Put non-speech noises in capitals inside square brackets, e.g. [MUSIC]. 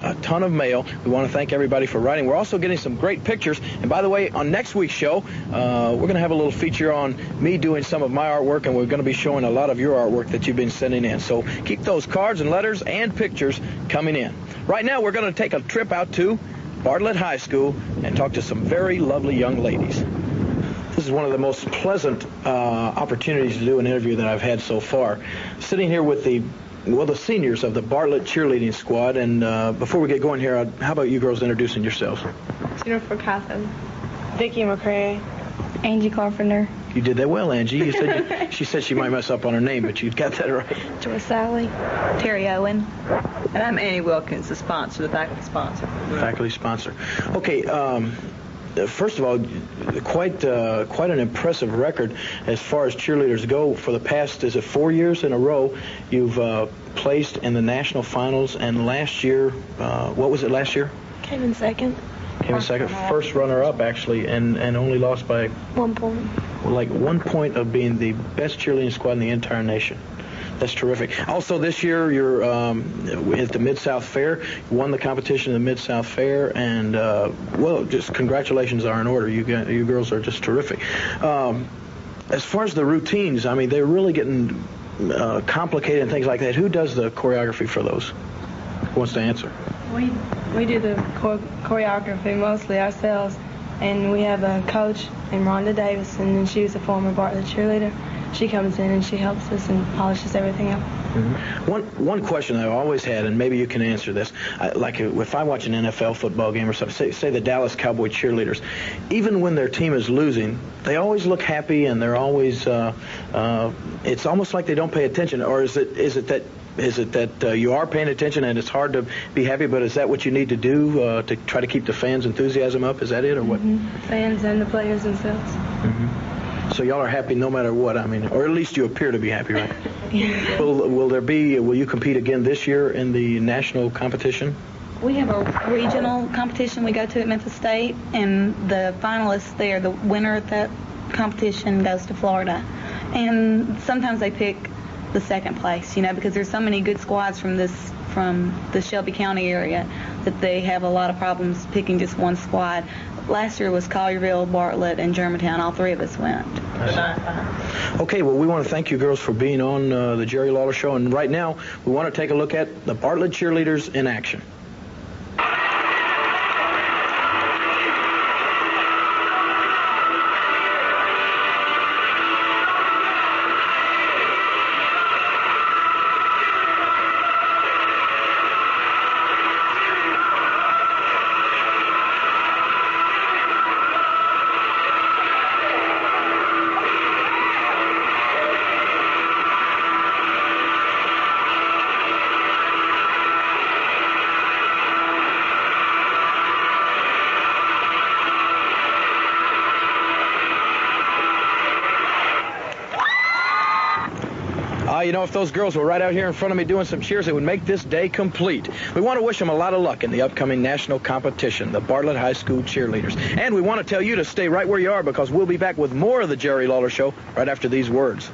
a ton of mail. We want to thank everybody for writing. We're also getting some great pictures. And by the way, on next week's show, uh, we're going to have a little feature on me doing some of my artwork, and we're going to be showing a lot of your artwork that you've been sending in. So keep those cards and letters and pictures coming in. Right now, we're going to take a trip out to Bartlett High School and talk to some very lovely young ladies. This is one of the most pleasant uh, opportunities to do an interview that I've had so far. Sitting here with the well, the seniors of the Bartlett cheerleading squad. And uh, before we get going here, uh, how about you girls introducing yourselves? Jennifer Catherine. Vicky McCray. Angie Carpenter. You did that well, Angie. You said you, [LAUGHS] she said she might mess up on her name, but you got that right. Joyce Sally. Terry Owen. And I'm Annie Wilkins, the sponsor, the faculty sponsor. Faculty sponsor. Okay. Um, first of all, quite uh, quite an impressive record as far as cheerleaders go. For the past, is it four years in a row, you've uh, placed in the national finals, and last year, uh, what was it last year? Came in second. Came in second, first runner-up actually, and and only lost by one point. Like one point of being the best cheerleading squad in the entire nation. That's terrific. Also, this year you're um, at the Mid South Fair. You won the competition in the Mid South Fair, and uh, well, just congratulations are in order. You you girls are just terrific. Um, as far as the routines, I mean, they're really getting uh, complicated and things like that. Who does the choreography for those? Who wants to answer? We we do the choreography mostly ourselves, and we have a coach named Rhonda Davis, and she was a former Bartlett cheerleader she comes in and she helps us and polishes everything up. Mm-hmm. One one question I've always had, and maybe you can answer this. I, like if I watch an NFL football game or something, say, say the Dallas Cowboy cheerleaders, even when their team is losing, they always look happy and they're always. Uh, uh, it's almost like they don't pay attention, or is it is it that is it that uh, you are paying attention and it's hard to be happy, but is that what you need to do uh, to try to keep the fans' enthusiasm up? Is that it, or what? Mm-hmm. Fans and the players themselves. Mm-hmm. So y'all are happy no matter what. I mean, or at least you appear to be happy, right? [LAUGHS] will Will there be? Will you compete again this year in the national competition? We have a regional competition we go to at Memphis State, and the finalists there, the winner of that competition, goes to Florida. And sometimes they pick the second place, you know, because there's so many good squads from this from the Shelby County area that they have a lot of problems picking just one squad. Last year was Collierville, Bartlett, and Germantown. All three of us went. Okay, well, we want to thank you girls for being on uh, the Jerry Lawler Show. And right now, we want to take a look at the Bartlett cheerleaders in action. You know, if those girls were right out here in front of me doing some cheers, it would make this day complete. We want to wish them a lot of luck in the upcoming national competition, the Bartlett High School cheerleaders. And we want to tell you to stay right where you are because we'll be back with more of the Jerry Lawler Show right after these words.